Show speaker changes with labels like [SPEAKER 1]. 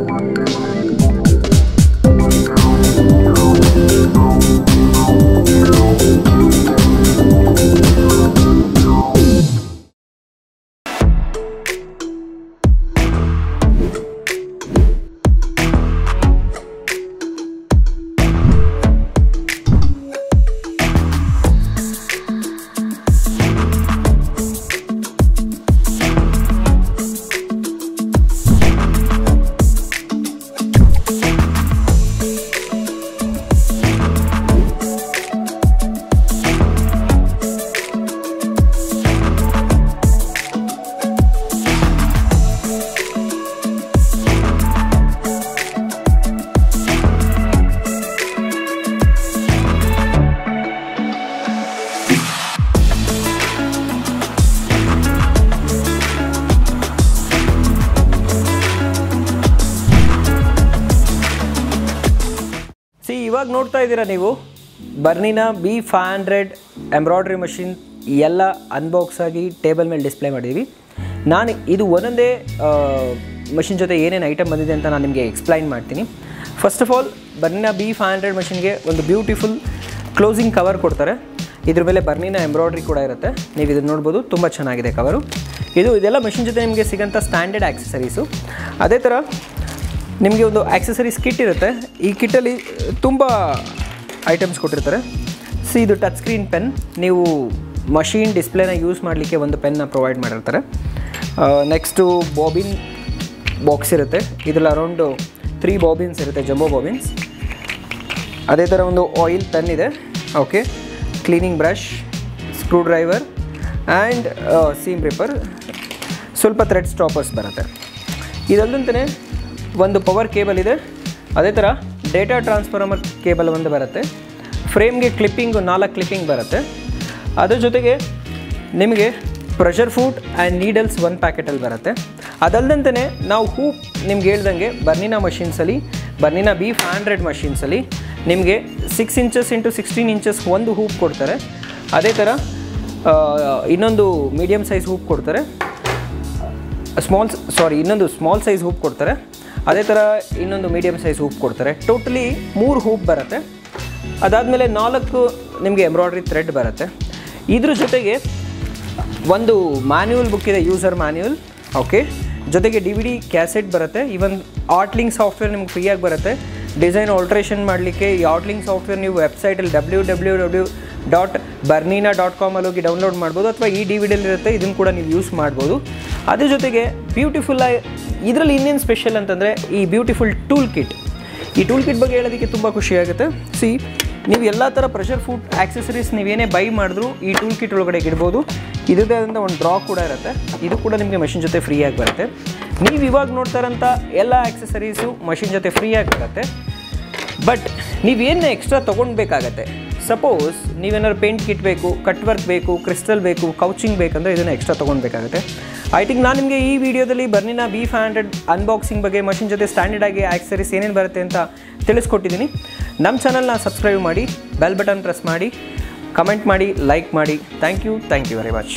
[SPEAKER 1] C ಇವಾಗ ನೋಡ್ತಾ ಇದ್ದೀರಾ ನೀವು? Bernina B five hundred embroidery machine ಎಲ್ಲ ಅನ್ಬಾಕ್ಸ್ ಆಗಿ ಟೇಬಲ್ ಮೇಲೆ ಡಿಸ್ಪ್ಲೇ ಮಾಡಿದ್ದೀವಿ ನಾನು ಇದು ಒಂದೊಂದೇ ಮಷಿನ್ ಜೊತೆ ಏನೇನು ಐಟಮ್ ಬಂದಿದೆ ಅಂತ ನಾನು ನಿಮಗೆ ಎಕ್ಸ್ಪ್ಲೈನ್ ಮಾಡ್ತೀನಿ. First of all Bernina B five hundred ಮಷಿನ್ಗೆ ಒಂದು ಬ್ಯೂಟಿಫುಲ್ ಕ್ಲೋಸಿಂಗ್ ಕವರ್ ಕೊಡ್ತಾರೆ. ಇದ್ರ ಮೇಲೆ ಬರ್ನಿನ ಎಂಬ್ರಾಯ್ಡ್ರಿ ಕೂಡ ಇರುತ್ತೆ. ನೀವು ಇದನ್ನು ನೋಡ್ಬೋದು, ತುಂಬ ಚೆನ್ನಾಗಿದೆ ಕವರು ಇದು ಇದೆಲ್ಲ ಮಷಿನ್ ಜೊತೆ ನಿಮಗೆ ಸಿಗೋಂಥ ಸ್ಟ್ಯಾಂಡರ್ಡ್ ಆ್ಯಕ್ಸೆಸರೀಸು ಅದೇ ಥರ ನಿಮಗೆ ಒಂದು ಆಕ್ಸೆಸರೀಸ್ ಕಿಟ್ ಇರುತ್ತೆ. ಈ ಕಿಟ್ಟಲ್ಲಿ ತುಂಬ ಐಟಮ್ಸ್ ಕೊಟ್ಟಿರ್ತಾರೆ. ಸಿ ಇದು ಟಚ್ ಸ್ಕ್ರೀನ್ ಪೆನ್ ನೀವು ಮಷೀನ್ ಡಿಸ್ಪ್ಲೇನ ಯೂಸ್ ಮಾಡಲಿಕ್ಕೆ ಒಂದು ಪೆನ್ನ ಪ್ರೊವೈಡ್ ಮಾಡಿರ್ತಾರೆ. ನೆಕ್ಸ್ಟು ಬಾಬಿನ್ ಬಾಕ್ಸ್ ಇರುತ್ತೆ. ಇದರಲ್ಲಿ ಅರೌಂಡು ತ್ರೀ ಬಾಬಿನ್ಸ್ ಇರುತ್ತೆ ಜಂಬೋ ಬಾಬಿನ್ಸ್ ಅದೇ ಥರ ಒಂದು ಆಯಿಲ್ ಪೆನ್ ಇದೆ. Okay cleaning brush screwdriver and seam ripper ಸ್ವಲ್ಪ ಥ್ರೆಡ್ ಸ್ಟಾಪರ್ಸ್ ಬರುತ್ತೆ. ಇದಲ್ಲದಂತೆ ಒಂದು ಪವರ್ ಕೇಬಲ್ ಇದೆ. ಅದೇ ಥರ ಡೇಟಾ ಟ್ರಾನ್ಸ್ಫಾರ್ಮರ್ ಕೇಬಲ್ ಒಂದು ಬರುತ್ತೆ. ಫ್ರೇಮ್ಗೆ ಕ್ಲಿಪ್ಪಿಂಗು ನಾಲ್ಕು ಕ್ಲಿಪ್ಪಿಂಗ್ ಬರುತ್ತೆ. ಅದ್ರ ಜೊತೆಗೆ ನಿಮಗೆ ಪ್ರೆಷರ್ ಫೂಟ್ ಆ್ಯಂಡ್ ನೀಡಲ್ಸ್ ಒಂದು ಪ್ಯಾಕೆಟಲ್ಲಿ ಬರುತ್ತೆ. ಅದಲ್ಲದಂತೆ ನಾವು ಹೂಪ್ ನಿಮ್ಗೆ ಹೇಳ್ದಂಗೆ ಬರ್ನಿನ ಮಷಿನ್ಸಲ್ಲಿ ಬರ್ನಿನ ಬಿ ಫೈವ್ ಹಂಡ್ರೆಡ್ ಮಷಿನ್ಸಲ್ಲಿ ನಿಮಗೆ six inches into sixteen inches ಒಂದು ಹೂಪ್ ಕೊಡ್ತಾರೆ. ಅದೇ ಥರ ಇನ್ನೊಂದು ಮೀಡಿಯಮ್ ಸೈಜ್ ಹೂಪ್ ಕೊಡ್ತಾರೆ. ಸ್ಮಾಲ್ ಸಾರಿ ಇನ್ನೊಂದು ಸ್ಮಾಲ್ ಸೈಜ್ ಹೂಪ್ ಕೊಡ್ತಾರೆ. ಅದೇ ಥರ ಇನ್ನೊಂದು ಮೀಡಿಯಮ್ ಸೈಜ್ ಹೂಪ್ ಕೊಡ್ತಾರೆ. ಟೋಟಲಿ ಮೂರು ಹೂಪ್ ಬರುತ್ತೆ. ಅದಾದಮೇಲೆ ನಾಲ್ಕು ನಿಮಗೆ ಎಂಬ್ರಾಯ್ಡ್ರಿ ಥ್ರೆಡ್ ಬರುತ್ತೆ. ಇದ್ರ ಜೊತೆಗೆ ಒಂದು ಮ್ಯಾನ್ಯುವಲ್ ಬುಕ್ ಇದೆ ಯೂಸರ್ ಮ್ಯಾನ್ಯೂಲ್ ಓಕೆ ಜೊತೆಗೆ ಡಿ ವಿ ಡಿ ಕ್ಯಾಸೆಟ್ ಬರುತ್ತೆ. ಈವನ್ ಆಟ್ಲಿಂಗ್ ಸಾಫ್ಟ್ವೇರ್ ನಿಮ್ಗೆ ಫ್ರೀಯಾಗಿ ಬರುತ್ತೆ. ಡಿಸೈನ್ ಆಲ್ಟ್ರೇಷನ್ ಮಾಡಲಿಕ್ಕೆ ಈ ಆಟ್ಲಿಂಗ್ ಸಾಫ್ಟ್ವೇರ್ ನೀವು ವೆಬ್ಸೈಟಲ್ಲಿ W W W dot Bernina dot ಕಾಮಲ್ಲಿ ಹೋಗಿ ಡೌನ್ಲೋಡ್ ಮಾಡ್ಬೋದು. ಅಥವಾ ಈ ಡಿ ವಿ ಇರುತ್ತೆ, ಇದನ್ನು ಕೂಡ ನೀವು ಯೂಸ್ ಮಾಡ್ಬೋದು. ಅದ್ರ ಜೊತೆಗೆ ಬ್ಯೂಟಿಫುಲ್ ಇದರಲ್ಲಿ ಇನ್ನೇನು ಸ್ಪೆಷಲ್ ಅಂತಂದರೆ ಈ ಬ್ಯೂಟಿಫುಲ್ ಟೂಲ್ ಕಿಟ್ ಈ ಟೂಲ್ ಕಿಟ್ ಬಗ್ಗೆ ಹೇಳೋದಕ್ಕೆ ತುಂಬ ಖುಷಿಯಾಗುತ್ತೆ ಸಿ ನೀವು ಎಲ್ಲ ಥರ ಪ್ರೆಷರ್ ಫುಡ್ ಆಕ್ಸೆಸರೀಸ್ ನೀವೇನೇ ಬೈ ಮಾಡಿದ್ರು ಈ ಟೂಲ್ ಕಿಟ್ ಒಳಗಡೆ ಇಡ್ಬೋದು. ಇದರದೇ ಆದಂಥ ಒಂದು ಡ್ರಾ ಕೂಡ ಇರುತ್ತೆ. ಇದು ಕೂಡ ನಿಮಗೆ ಮಷಿನ್ ಜೊತೆ ಫ್ರೀಯಾಗಿ ಬರುತ್ತೆ. ನೀವು ಇವಾಗ ನೋಡ್ತಾ ಇರೋಂಥ ಎಲ್ಲ ಆಕ್ಸೆಸರೀಸು ಮಷಿನ್ ಜೊತೆ ಫ್ರೀಯಾಗಿ ಬರುತ್ತೆ. ಬಟ್ ನೀವೇನು ಎಕ್ಸ್ಟ್ರಾ ತೊಗೊಳ್ಬೇಕಾಗತ್ತೆ ಸಪೋಸ್ ನೀವೇನಾದ್ರು ಪೇಂಟ್ ಕಿಟ್ ಬೇಕು ಕಟ್ ವರ್ಕ್ ಬೇಕು ಕ್ರಿಸ್ಟಲ್ ಬೇಕು ಕೌಚಿಂಗ್ ಬೇಕಂದರೆ ಇದನ್ನು ಎಕ್ಸ್ಟ್ರಾ ತೊಗೊಳ್ಬೇಕಾಗುತ್ತೆ ಐ ಥಿಂಕ್ ನಾನು ನಿಮಗೆ ಈ ವಿಡಿಯೋದಲ್ಲಿ Bernina B five hundred unboxing ಬಗ್ಗೆ ಮಷಿನ್ ಜೊತೆ ಸ್ಟ್ಯಾಂಡರ್ಡ್ ಆಗಿ ಆಕ್ಸರೀಸ್ ಏನೇನು ಬರುತ್ತೆ ಅಂತ ತಿಳಿಸ್ಕೊಟ್ಟಿದ್ದೀನಿ. ನಮ್ಮ ಚಾನಲ್ನ ಸಬ್ಸ್ಕ್ರೈಬ್ ಮಾಡಿ ಬೆಲ್ ಬಟನ್ ಪ್ರೆಸ್ ಮಾಡಿ ಕಮೆಂಟ್ ಮಾಡಿ ಲೈಕ್ ಮಾಡಿ. Thank you thank you very much